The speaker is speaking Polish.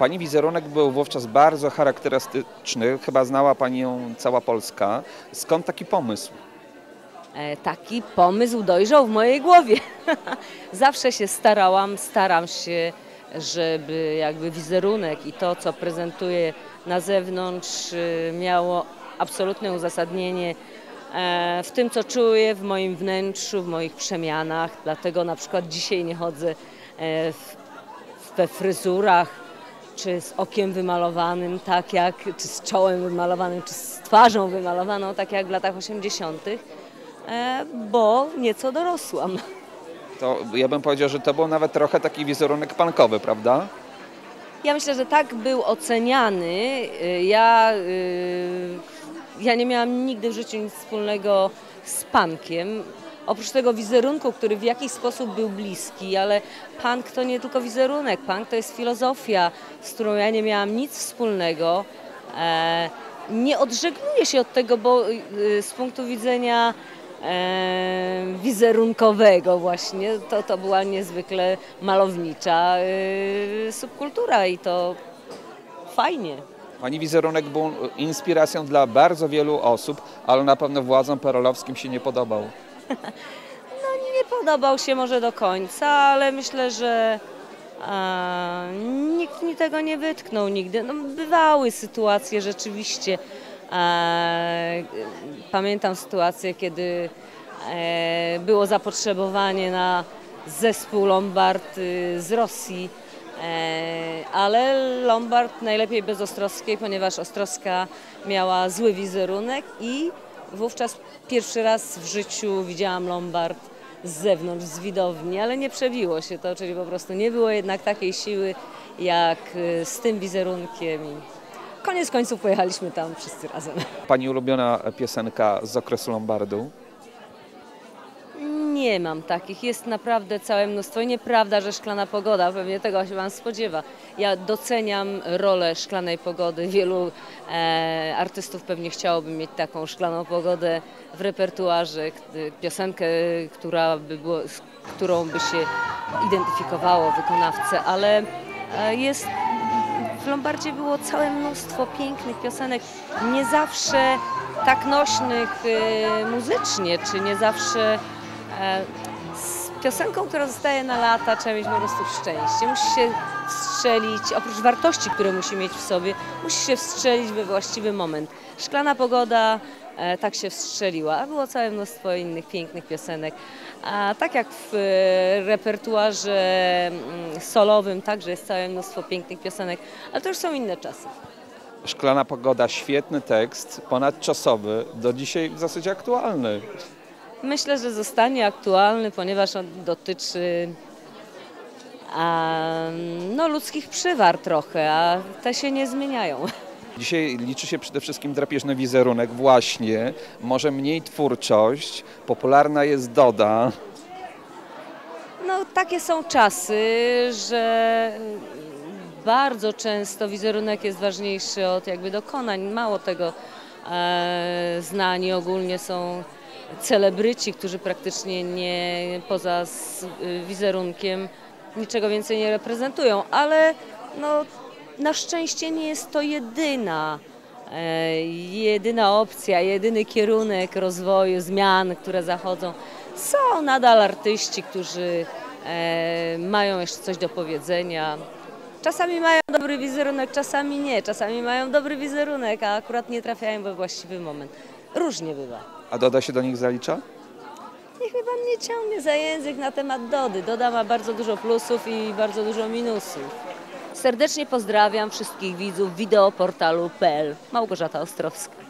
Pani wizerunek był wówczas bardzo charakterystyczny, chyba znała Pani ją cała Polska. Skąd taki pomysł? E, Taki pomysł dojrzał w mojej głowie. Zawsze się starałam, staram się, żeby jakby wizerunek i to, co prezentuję na zewnątrz, y, miało absolutne uzasadnienie e, w tym, co czuję, w moim wnętrzu, w moich przemianach. Dlatego na przykład dzisiaj nie chodzę e, we fryzurach, czy z okiem wymalowanym, tak jak, czy z czołem wymalowanym, czy z twarzą wymalowaną, tak jak w latach 80., e, bo nieco dorosłam. To ja bym powiedział, że to był nawet trochę taki wizerunek punkowy, prawda? Ja myślę, że tak był oceniany. Y, Ja, y, ja nie miałam nigdy w życiu nic wspólnego z punkiem. Oprócz tego wizerunku, który w jakiś sposób był bliski, ale punk to nie tylko wizerunek, punk to jest filozofia, z którą ja nie miałam nic wspólnego. E, Nie odżegnuję się od tego, bo y, z punktu widzenia e, wizerunkowego właśnie, to, to była niezwykle malownicza y, subkultura i to fajnie. Pani wizerunek był inspiracją dla bardzo wielu osób, ale na pewno władzom perolowskim się nie podobał. Nie podobał się może do końca, ale myślę, że a, nikt mi tego nie wytknął nigdy. No, bywały sytuacje rzeczywiście. E, pamiętam sytuację, kiedy e, było zapotrzebowanie na zespół Lombard y, z Rosji, e, ale Lombard najlepiej bez Ostrowskiej, ponieważ Ostrowska miała zły wizerunek i wówczas pierwszy raz w życiu widziałam Lombard z zewnątrz, z widowni, ale nie przebiło się to, czyli po prostu nie było jednak takiej siły jak y, z tym wizerunkiem. I koniec końców pojechaliśmy tam wszyscy razem. Pani ulubiona piosenka z okresu Lombardu? Nie mam takich, jest naprawdę całe mnóstwo. I nieprawda, że szklana pogoda, pewnie tego się Pan spodziewa. Ja doceniam rolę szklanej pogody. Wielu e, artystów pewnie chciałoby mieć taką szklaną pogodę w repertuarze, piosenkę, która by było, z którą by się identyfikowało wykonawcę, ale e, jest w Lombardzie było całe mnóstwo pięknych piosenek, nie zawsze tak nośnych e, muzycznie, czy nie zawsze z piosenką, która zostaje na lata, trzeba mieć po prostu szczęście. Musi się wstrzelić, oprócz wartości, które musi mieć w sobie, musi się wstrzelić we właściwy moment. Szklana pogoda e, tak się wstrzeliła, a było całe mnóstwo innych pięknych piosenek. A tak jak w e, repertuarze mm, solowym także jest całe mnóstwo pięknych piosenek, ale to już są inne czasy. Szklana pogoda, świetny tekst, ponadczasowy, do dzisiaj w zasadzie aktualny. Myślę, że zostanie aktualny, ponieważ on dotyczy a, no, ludzkich przywar trochę, a te się nie zmieniają. Dzisiaj liczy się przede wszystkim drapieżny wizerunek, właśnie, może mniej twórczość, popularna jest Doda. No, takie są czasy, że bardzo często wizerunek jest ważniejszy od jakby dokonań. Mało tego, e, znani ogólnie są celebryci, którzy praktycznie nie poza y, wizerunkiem niczego więcej nie reprezentują, ale no, na szczęście nie jest to jedyna e, jedyna opcja, jedyny kierunek rozwoju, zmian, które zachodzą. Są nadal artyści, którzy e, mają jeszcze coś do powiedzenia. Czasami mają dobry wizerunek, czasami nie. Czasami mają dobry wizerunek, a akurat nie trafiają we właściwy moment. Różnie bywa. A Doda się do nich zalicza? Niech mi pan nie ciągnie za język na temat Dody. Doda ma bardzo dużo plusów i bardzo dużo minusów. Serdecznie pozdrawiam wszystkich widzów wideoportalu.pl. Małgorzata Ostrowska.